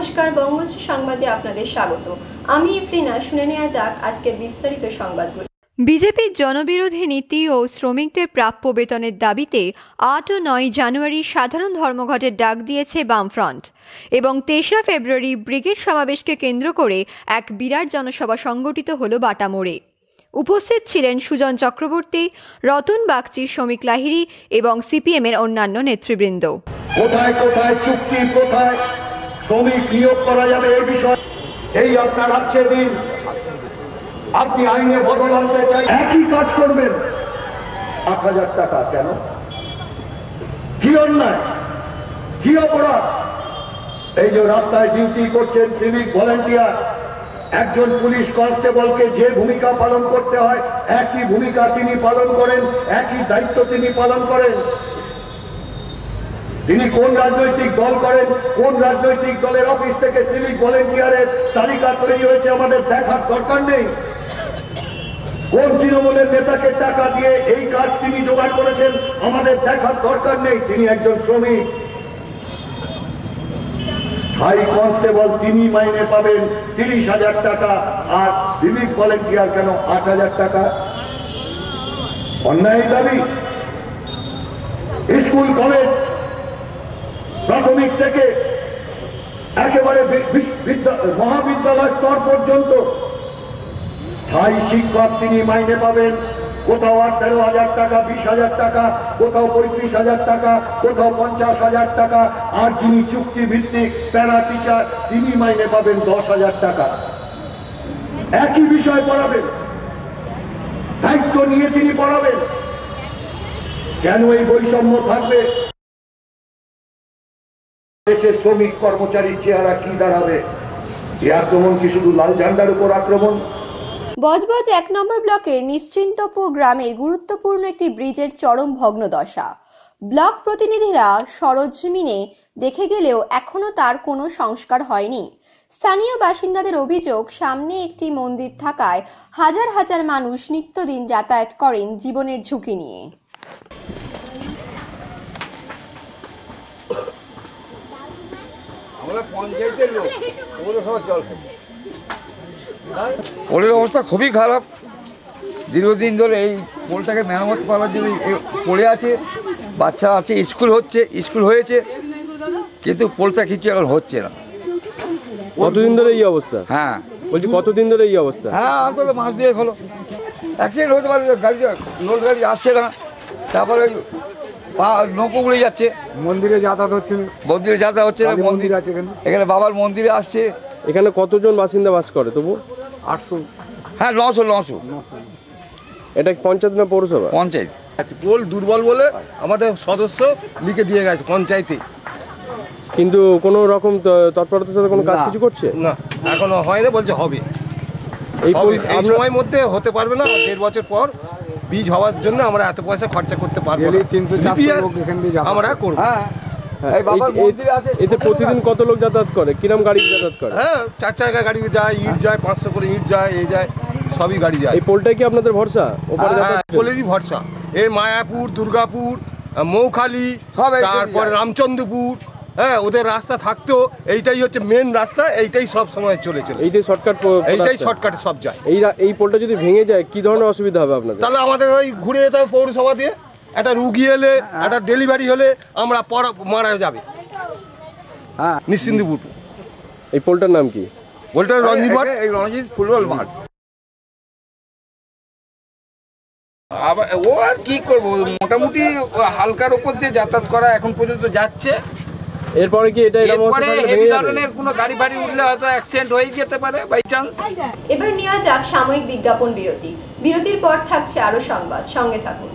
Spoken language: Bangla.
নমস্কার বঙ্গশ্রী সংবাদে আপনাদের স্বাগত। আমি ইফলিনা শুনে নেওয়া যাক আজকের বিস্তারিত সংবাদগুলো। বিজেপির জনবিরোধী নীতি ও শ্রমিকদের প্রাপ্য বেতনের দাবিতে আট ও নয় জানুয়ারি সাধারণ ধর্মঘটের ডাক দিয়েছে বামফ্রন্ট। এবং তেসরা ফেব্রুয়ারি ব্রিগেড সমাবেশকে কেন্দ্র করে এক বিরাট জনসভা সংগঠিত হল বাটামোড়ে। উপস্থিত ছিলেন সুজন চক্রবর্তী রতন বাগচি শ্রমিক লাহিড়ী এবং সিপিএমের অন্যান্য নেতৃবৃন্দ। কোথায় কোথায় চুক্তি কোথায়? শ্রমিক নিয়োগ করা যাবে এই বিষয়। এই আপনার আজকে দিন। আপনি আইনে বদল আনতে চাই। একই কাজ করবেন। আট হাজার টাকা কেন? কি অন্যায়? কি অপরাধ? এই যে রাস্তায় ডিউটি করছেন সিভিক ভলেন্টিয়ার একজন পুলিশ কনস্টেবলকে যে ভূমিকা পালন করতে হয় একই ভূমিকা তিনি পালন করেন একই দায়িত্ব তিনি পালন করেন। তিনি কোন রাজনৈতিক দল করেন, কোন রাজনৈতিক দলের অফিস থেকে সিভিক ভলেন্টিয়ারের তালিকা তৈরি হয়েছে আমাদের দেখার দরকার নেই। কোন তৃণমূলের নেতাকে টাকা দিয়ে এই কাজ তিনি জোগাড় করেছেন আমাদের দেখার দরকার নেই। তিনি একজন শ্রমিক। হাই কনস্টেবল, তিনি মাইনে পাবেন তিরিশ হাজার টাকা আর সিভিক ভলেন্টিয়ার কেন আট হাজার টাকা? অন্যায় দাবি। স্কুল, কলেজ প্রাথমিক থেকে একেবারে মহাবিদ্যালয় স্তর পর্যন্ত স্থায়ী শিক্ষক তিনি মাইনে পাবেন। কোথাও আঠারো হাজার টাকা, বিশ হাজার টাকা, কোথাও পঁয়ত্রিশ হাজার টাকা, কোথাও পঞ্চাশ হাজার টাকা, আর যিনি চুক্তি ভিত্তিক প্যারা টিচার, তিনি মাইনে পাবেন দশ হাজার টাকা। একই বিষয় পড়াবেন। দায়িত্ব নিয়ে তিনি পড়াবেন। কেন এই বৈষম্য থাকবে? দেশের শ্রমিক কর্মচারীর চেহারা কি দাঁড়াবে? এই আক্রমণ কি শুধু লাল ঝান্ডার উপর আক্রমণ? বজবজ এক নম্বর ব্লকের নিশ্চিন্তপুর গ্রামের গুরুত্বপূর্ণ একটি ব্রিজের চরম ভগ্নদশা। ব্লক প্রতিনিধিরা সরজমিনে দেখে গেলেও এখনও তার কোনো সংস্কার হয়নি। স্থানীয় বাসিন্দাদের অভিযোগ, সামনে একটি মন্দির থাকায় হাজার হাজার মানুষ নিত্যদিন যাতায়াত করেন জীবনের ঝুঁকি নিয়ে। আমরা পঞ্চায়েতের লোক পৌরসভার জল খাই। পোলের অবস্থা খুবই খারাপ। দীর্ঘদিন ধরে এই পোলটাকে মেরামত করার জন্য পড়ে আছে। বাচ্চা আছে স্কুল হচ্ছে স্কুল হয়েছে। কিন্তু পোলটা কিছু এখন হচ্ছে না। কতদিন ধরে এই অবস্থা? হ্যাঁ। বলছি কতদিন ধরে এই অবস্থা? হ্যাঁ অন্তত মাস দিয়ে হলো। অ্যাক্সিডেন্ট হতে পারে গাড়ি লোড গাড়ি আসছে না। তারপরে ওই পা নৌকো উড়ে যাচ্ছে। মন্দিরে যাতায়াত হচ্ছে না। মন্দিরে যাতায়াত হচ্ছে না মন্দির আছে এখানে। এখানে বাবার মন্দিরে আসছে। এখানে কতজন বাসিন্দা বাস করে তবু? আটশো। হ্যাঁ নশো নশো। এটা পঞ্চায়েত না পৌরসভা? পঞ্চায়েত। আছে পোল দুর্বল বলে আমাদের সদস্য লিখে দিয়ে গেছে পঞ্চায়েতে। কিন্তু কোনো রকম তৎপরতার সাথে কোনো কাজ কিছু করছে? না এখনও হয় না বলছে হবে। এই সময়ের মধ্যে হতে পারবে না দেড় বছর পর বীজ হওয়ার জন্য আমরা এত পয়সা খরচা করতে পারব Daily না। 300 লিপিয়ার লোক এখান দিয়ে যাতায়াত আমরা করব। হ্যাঁ। হ্যাঁ, এই এই- এতে প্রতিদিন কত লোক যাতায়াত করে? কিরম গাড়ি যাতায়াত করে? হ্যাঁ চার চাকা গাড়ি যায় ইট যায় পাঁচশো করে ইট যায় এই যায় সবই গাড়ি যায়। এই পোলটাই কি আপনাদের ভরসা? ওপারে হ্যাঁ যাতায়াত পোলেরই ভরসা। এই মায়াপুর দুর্গাপুর মৌখালি সব এই তারপরে যায়। রামচন্দ্রপুর হ্যাঁ ওদের রাস্তা থাকতেও এইটাই হচ্ছে মেন রাস্তা এইটাই সব সময় চলে চলে। এইটাই শর্টকাট এইটাই শর্টকাটে সব যায়। এই এই পোলটা যদি ভেঙে যায় কি ধরনের অসুবিধা হবে আপনাদের? তাহলে আমাদের ওই ঘুরে যেতে হবে পৌরসভা দিয়ে। একটা রুগী এলে একটা ডেলিভারি হলে আমরা পড়া মারা যাবে। হ্যাঁ। নিশ্চিন্দিপুর। এই পোলটার নাম কি? বলতে রঞ্জিত এই রণজিৎ ফুটবল মাঠ। আবার ও আর কি করব? মোটামুটি হালকার উপর দিয়ে যাতায়াত করা এখন পর্যন্ত যাচ্ছে। এরপরে কি এটা এরকম অবস্থা এরপরে থাকলে হেভি ধরনের কোনো গাড়ি বাড়ি উঠলে হয়তো অ্যাক্সিডেন্ট হয়ে যেতে পারে বাই চান্স এবার নেওয়া যাক সাময়িক বিজ্ঞাপন বিরতি। বিরতির পর থাকছে আরও সংবাদ সঙ্গে থাকুন।